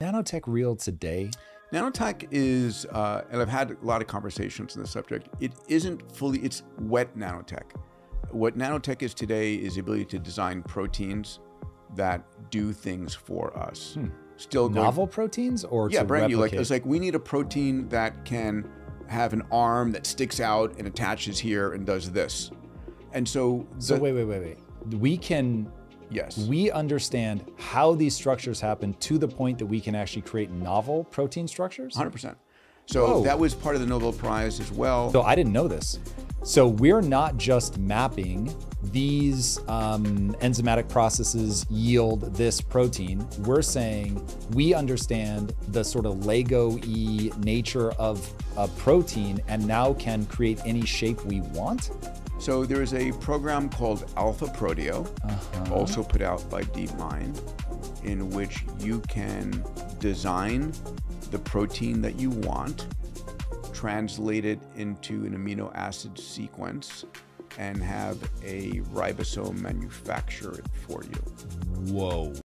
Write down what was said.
nanotech real today? Nanotech is, uh, and I've had a lot of conversations on this subject. It isn't fully, it's wet nanotech. What nanotech is today is the ability to design proteins that do things for us. Hmm. Still going, novel proteins or yeah, brand replicate? new. Like it's like we need a protein that can have an arm that sticks out and attaches here and does this. And so, the, so wait, wait, wait, wait. We can Yes. We understand how these structures happen to the point that we can actually create novel protein structures? 100%. So Whoa. that was part of the Nobel Prize as well. So I didn't know this. So we're not just mapping these um, enzymatic processes yield this protein. We're saying we understand the sort of Lego-y nature of a protein and now can create any shape we want. So there is a program called AlphaProteo, uh-huh. also put out by DeepMind, in which you can design the protein that you want, translate it into an amino acid sequence, and have a ribosome manufacture it for you. Whoa.